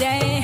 day.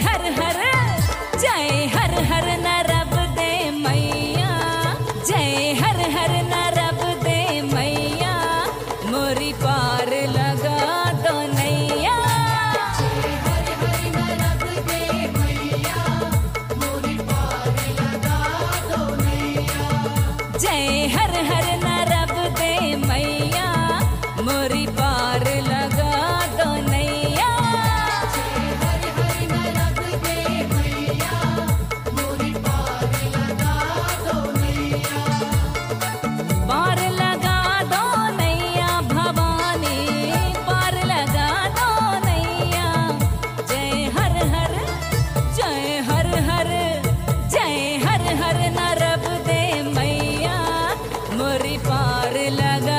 பாரு லக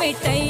me tem